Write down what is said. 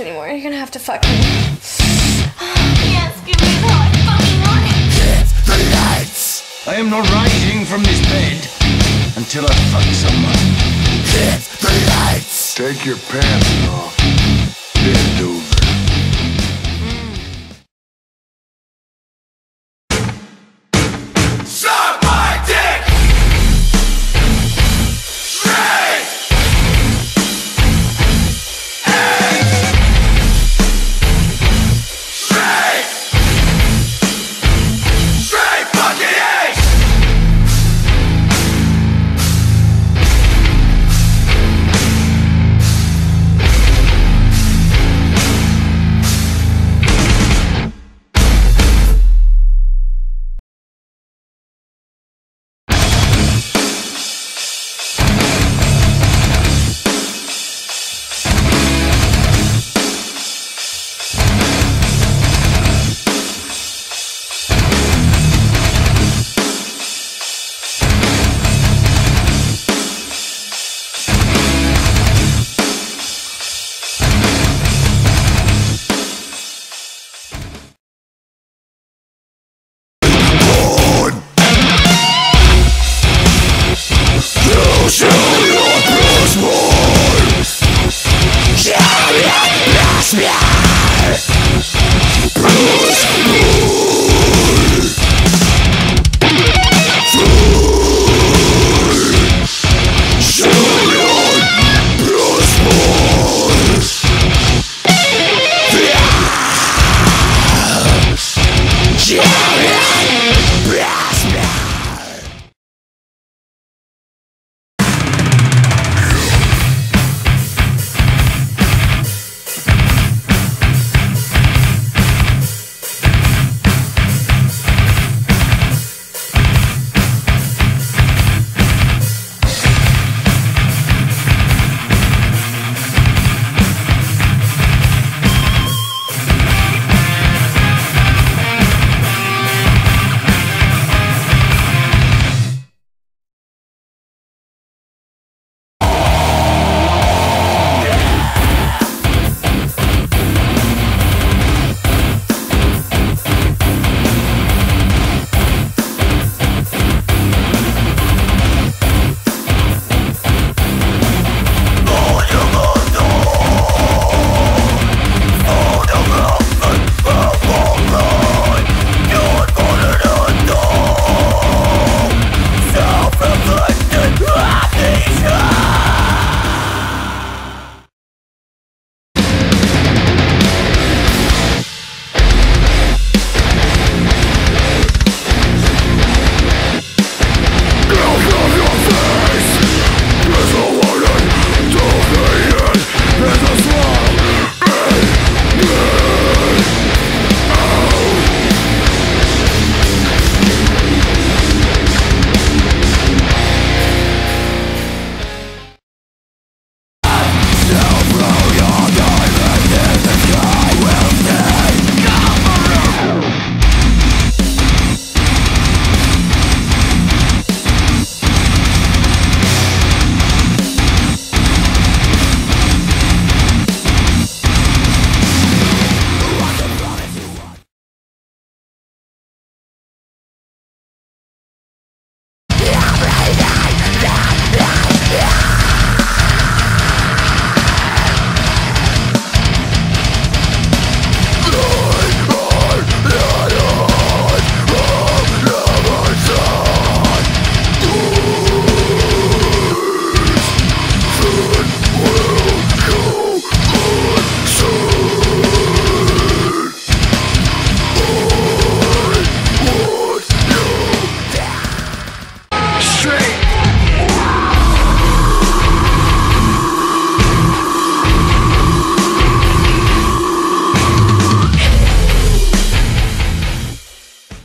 anymore. You're gonna have to fuck me. Yes, give me it how I fucking want it. I am not rising from this bed until I fuck someone. Death the lights! Take your pants off. Yeah, dude. Yeah.